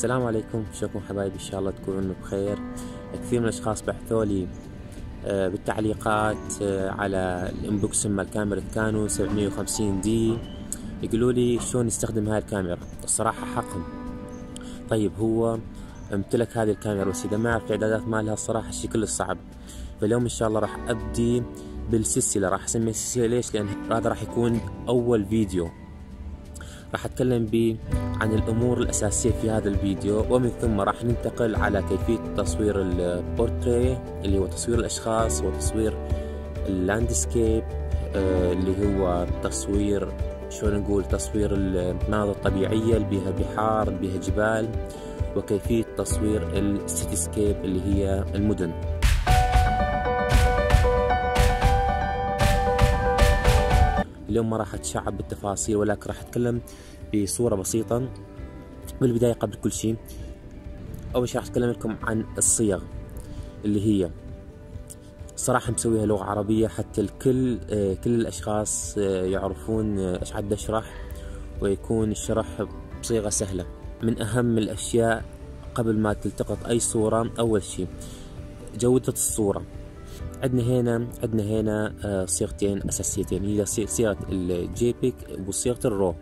السلام عليكم. شلونكم حبايبي إن شاء الله تكونوا بخير. كثير من الأشخاص بعثوا لي آه، بالتعليقات آه، على الانبوكسن مال كاميرا كانون 750 دي. يقولوا لي شلون نستخدم هاي الكاميرا؟ الصراحة حقهم طيب هو امتلك هذه الكاميرا بس إذا ما يعرف الإعدادات مالها الصراحة الشيء كله صعب. فاليوم إن شاء الله راح أبدي بالسلسلة راح أسميها سلسلة ليش؟ لأن هذا راح يكون أول فيديو. راح أتكلم به عن الأمور الأساسية في هذا الفيديو ومن ثم راح ننتقل على كيفية تصوير البورتري اللي هو تصوير الأشخاص وتصوير ال landscape آه، اللي هو تصوير شلون نقول تصوير المناظر الطبيعية اللي بها بحار بها جبال وكيفية تصوير ال cityscape اللي هي المدن. اليوم ما راح أتشعب بالتفاصيل ولكن راح أتكلم بصورة بسيطة. بالبداية قبل كل شيء أول شيء راح أتكلم لكم عن الصيغ اللي هي صراحة مسويها لغة عربية حتى الكل آه، كل الأشخاص آه، يعرفون آه، إيش عاد أشرح ويكون الشرح بصيغة سهلة. من أهم الأشياء قبل ما تلتقط أي صورة أول شيء جودة الصورة. عندنا هنا عندنا هنا صيغتين أساسيتين. هي صيغة ال JPEG وصيغة ال RAW.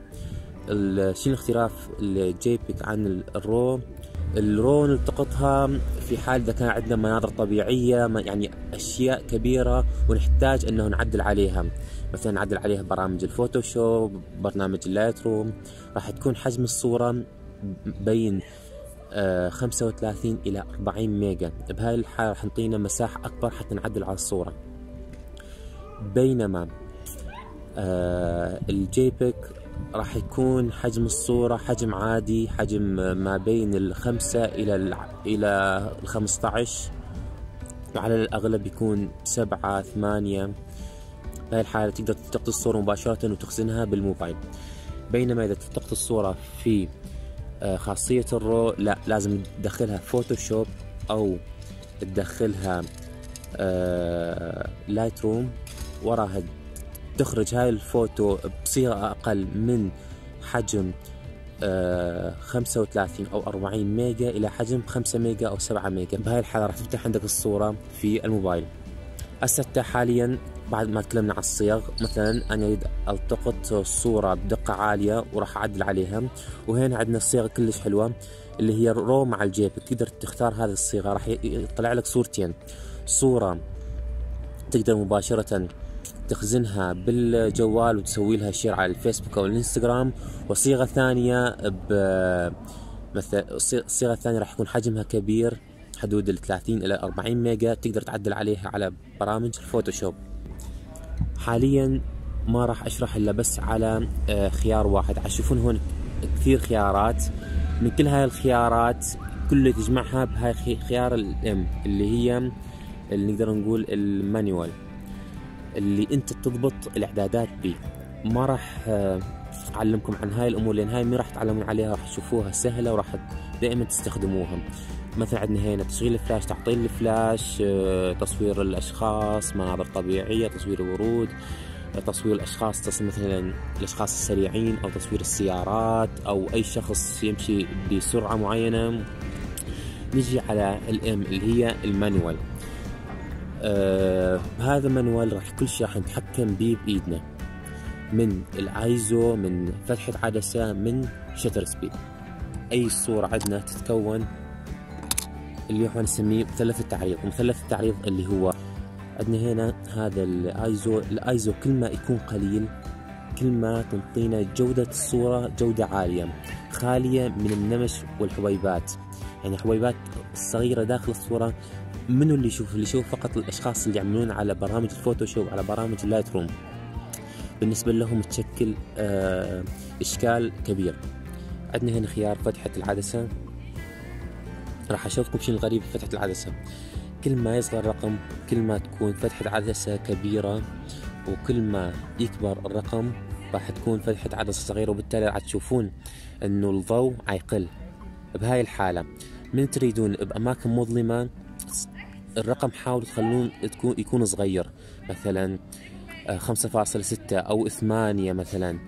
شنو الاختلاف؟ ال JPEG عن ال RAW. ال RAW نلتقطها في حال إذا كان عندنا مناظر طبيعية يعني أشياء كبيرة ونحتاج إنه نعدل عليها. مثلا نعدل عليها برامج ال Photoshop برنامج ال Lightroom راح تكون حجم الصورة بين آه 35 إلى 40 ميجا. بهاي الحالة راح نعطينا مساحة أكبر حتى نعدل على الصورة. بينما آه الجي بيك راح يكون حجم الصورة حجم عادي حجم ما بين الخمسة إلى إلى الخمسة عشر. وعلى الأغلب يكون سبعة ثمانية. بهاي الحالة تقدر تلتقط الصورة مباشرة وتخزنها بالموبايل. بينما إذا تلتقط الصورة في آه، خاصية ال RAW لا لازم تدخلها Photoshop أو تدخلها Lightroom وراها تخرج هاي الفوتو بصيغة أقل من حجم آه 35 أو 40 ميجا إلى حجم 5 ميجا أو 7 ميجا. بهاي الحالة راح تفتح عندك الصورة في الموبايل. هسه حاليا بعد ما تكلمنا عن الصيغ مثلا أنا اريد التقط صورة بدقة عالية وراح أعدل عليها. وهنا عندنا الصيغة كلش حلوة اللي هي RAW مع ال JPEG تقدر تختار هذه الصيغة راح يطلع لك صورتين. صورة تقدر مباشرة تخزنها بالجوال وتسوي لها share على الفيسبوك أو الإنستغرام. وصيغه ثانية ب مثلا الصيغه الثانية راح يكون حجمها كبير. حدود ال 30 إلى 40 ميجا تقدر تعدل عليها على برامج ال Photoshop. حاليا ما راح أشرح إلا بس على آه، خيار واحد. تشوفون هون كثير خيارات. من كل هاي الخيارات كله تجمعها بهاي خيار ال M اللي هي اللي نقدر نقول ال manual اللي أنت تضبط الإعدادات به ما راح آه، أعلمكم عن هاي الأمور لأن هاي ما راح تعلمون عليها راح تشوفوها سهلة وراح دائما تستخدموها. مثلا عندنا هنا تشغيل الفلاش تعطيل الفلاش آه، تصوير الأشخاص مناظر طبيعية تصوير الورود آه، تصوير الأشخاص تصوير مثلا الأشخاص السريعين أو تصوير السيارات أو أي شخص يمشي بسرعة معينة. نجي على ال M اللي هي ال manual. آه هذا ال manual راح كل شيء راح نتحكم به بإيدنا. من الآيزو من فتحة عدسة من shutter speed أي صورة عندنا تتكون اللي إحنا نسميه مثلث التعريض. مثلث التعريض اللي هو عندنا هنا هذا ال ISO ال ISO كل ما يكون قليل كل ما تنطينا جودة الصورة جودة عالية خالية من النمش والحبيبات. يعني حبيبات صغيرة داخل الصورة منو اللي يشوف؟ اللي يشوف فقط الأشخاص اللي يعملون على برامج ال Photoshop على برامج ال Lightroom بالنسبة لهم تشكل آه إشكال كبير. عندنا هنا خيار فتحة العدسة. راح أشوفكم شيء الغريب في فتحة العدسة. كل ما يصغر الرقم كل ما تكون فتحة عدسة كبيرة وكل ما يكبر الرقم راح تكون فتحة عدسة صغيرة وبالتالي راح تشوفون إنه الضوء عيقل. بهاي الحالة من تريدون؟ بأماكن مظلمة الرقم حاولوا تخلون تكون يكون صغير. مثلا آه، خمسة فاصلة ستة أو ثمانية مثلا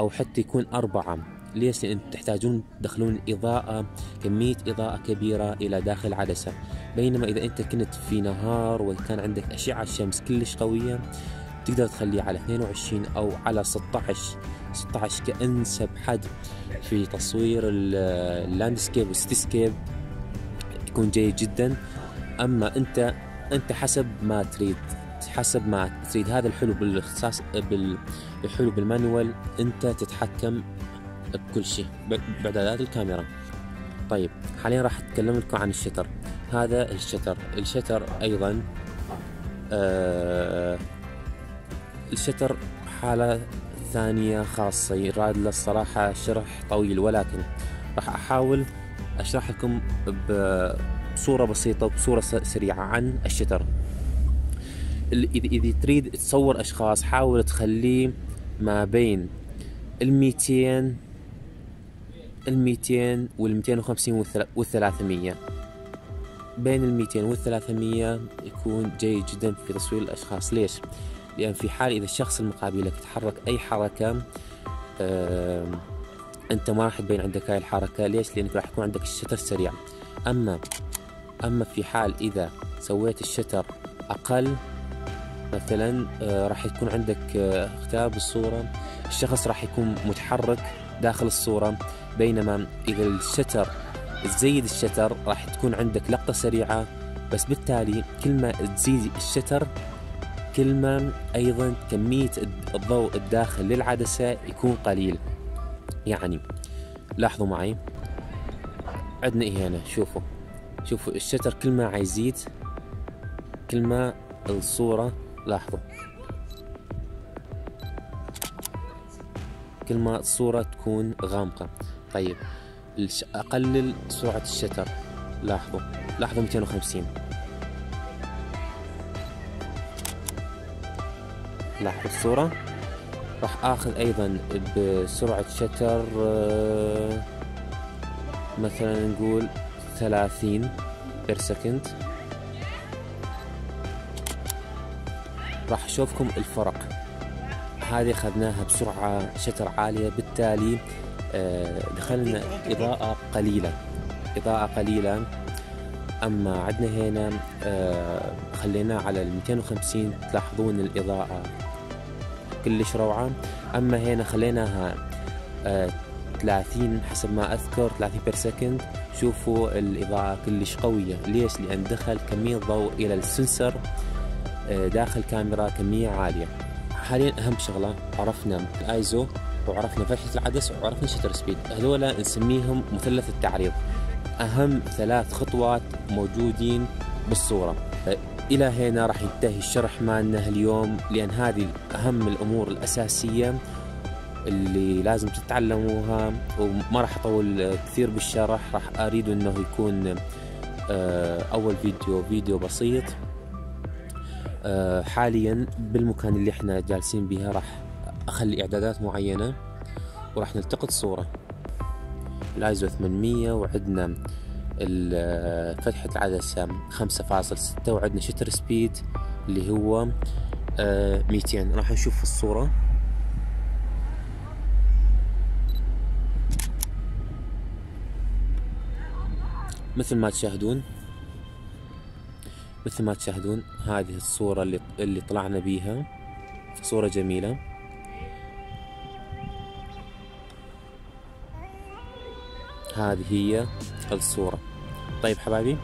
أو حتى يكون أربعة. ليش؟ لأن تحتاجون تدخلون إضاءة كمية إضاءة كبيرة إلى داخل العدسه بينما إذا أنت كنت في نهار وكان عندك أشعة شمس كلش قوية تقدر تخليه على 22 أو على 16 16 كأنسب حد في تصوير ال landscape وال cityscape يكون جيد جدا. أما أنت أنت حسب ما تريد حسب ما تريد. هذا الحلو بالإختصاص بالحلو بالمانوال أنت تتحكم بكل شيء باعدادات الكاميرا. طيب حاليا راح أتكلم لكم عن الشتر. هذا الشتر. الشتر أيضا آه الشتر حالة ثانية خاصة. يراد له الصراحة شرح طويل ولكن راح أحاول أشرح لكم بصورة بسيطة وبصورة سريعة عن الشتر. إذا تريد تصور أشخاص حاول تخليه ما بين الميتين الميتين والميتين وخمسين والثلاثمية. بين الميتين والثلاثمية يكون جيد جدا في تصوير الأشخاص. ليش؟ لأن في حال إذا الشخص المقابلك تحرك أي حركة أنت ما راح تبين عندك هاي الحركة. ليش؟ لأنك راح يكون عندك الشتر سريع. أما أما في حال إذا سويت الشتر أقل مثلا آه، راح يكون عندك آه، اختلاف الصورة الشخص راح يكون متحرك داخل الصورة بينما إذا الشتر تزيد الشتر راح تكون عندك لقطة سريعة بس بالتالي كل ما تزيد الشتر كل ما أيضا كمية الضوء الداخل للعدسة يكون قليل. يعني لاحظوا معي عندنا إيه هنا؟ شوفوا شوفوا الشتر كل ما يزيد كل ما الصورة لاحظوا. كل ما الصورة تكون غامقة. طيب أقلل سرعة الشتر. لاحظوا لاحظوا 250 لاحظوا الصورة؟ راح آخذ أيضا بسرعة shutter آه، مثلا نقول ثلاثين per second راح أشوفكم الفرق. هذه أخذناها بسرعة shutter عالية. بالتالي آه، دخلنا إضاءة قليلة إضاءة قليلة. أما عندنا هنا آه، خليناه على ال 250 تلاحظون الإضاءة كلش روعة. أما هنا خليناها آه 30 حسب ما أذكر 30 per second شوفوا الإضاءة كلش قوية. ليش؟ لأن دخل كمية ضوء إلى ال sensor آه داخل كاميرا كمية عالية. حاليا أهم شغلة عرفنا الآيزو وعرفنا فتحة العدس وعرفنا shutter speed هذولا نسميهم مثلث التعريض. أهم ثلاث خطوات موجودين بالصورة. إلى هنا راح ينتهي الشرح مالنا اليوم لأن هذه أهم الأمور الأساسية اللي لازم تتعلموها وما راح أطول كثير بالشرح. راح أريد أنه يكون آه، أول فيديو فيديو بسيط. حاليا بالمكان اللي إحنا جالسين بها راح أخلي إعدادات معينة وراح نلتقط صورة. الآيزو 800 وعندنا فتحة العدسة خمسة فاصل ستة وعندنا شتر سبيد اللي هو آه، ميتين. راح نشوف الصورة. مثل ما تشاهدون مثل ما تشاهدون هذه الصورة اللي اللي طلعنا بيها. صورة جميلة. هذه هي الصورة. طيب حبايبي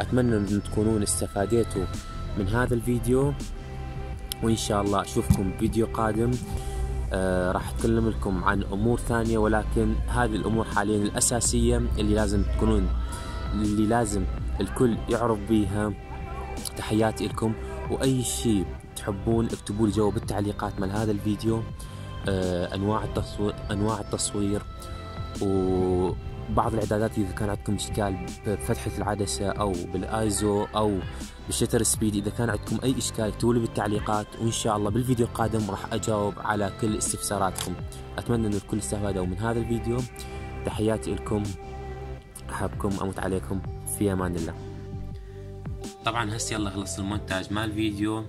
أتمنى أن تكونون استفاديتوا من هذا الفيديو وإن شاء الله أشوفكم فيديو قادم. آه راح أتكلم لكم عن أمور ثانية ولكن هذه الأمور حاليا الأساسية اللي لازم تكونون اللي لازم الكل يعرف بيها. تحياتي لكم. وأي شيء تحبون اكتبوا لي جوا بالتعليقات مال هذا الفيديو. آه أنواع التصوير أنواع التصوير. و بعض الإعدادات إذا كان عندكم إشكال بفتحة العدسة أو بالآيزو أو بال shutter speed إذا كان عندكم أي إشكال اكتبوا لي بالتعليقات. وإن شاء الله بالفيديو القادم راح أجاوب على كل استفساراتكم. أتمنى أن الكل استفادوا من هذا الفيديو. تحياتي لكم. أحبكم أموت عليكم. في أمان الله. طبعا هسه يلا خلص المونتاج مال الفيديو.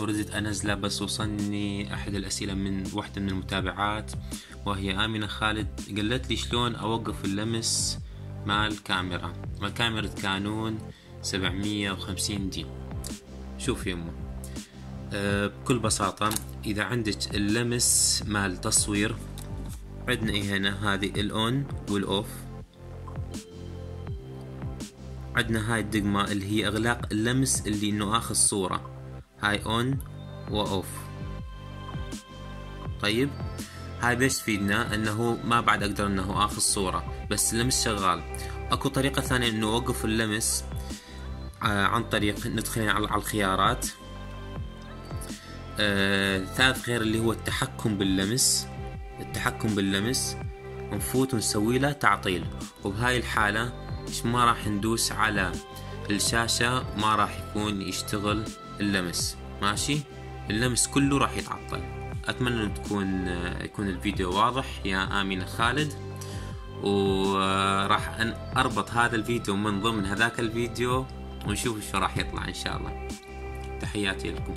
وردت أنزله بس وصلني أحد الأسئلة من وحدة من المتابعات وهي آمنة خالد قالت لي شلون أوقف اللمس مع الكاميرا؟ مع كاميرا كانون 750 دي. شوف يمه أه بكل بساطة إذا عندك اللمس مال التصوير عندنا هنا هذه الأون والأوف عندنا هاي الدقمة اللي هي إغلاق اللمس اللي إنه آخذ صورة. هاي أون وأوف طيب؟ هاي بس تفيدنا إنه ما بعد أقدر إنه أخذ صورة بس اللمس شغال. أكو طريقة ثانية إنه اوقف اللمس آه عن طريق ندخل على الخيارات. آه ثالث خيار اللي هو التحكم باللمس. التحكم باللمس. نفوت ونسوي له تعطيل. وبهاي الحالة ما راح ندوس على الشاشة ما راح يكون يشتغل اللمس ماشي؟ اللمس كله راح يتعطل. أتمنى إن تكون يكون الفيديو واضح. يا امينه خالد. وراح أربط هذا الفيديو من ضمن هذاك الفيديو ونشوف شو راح يطلع إن شاء الله. تحياتي لكم.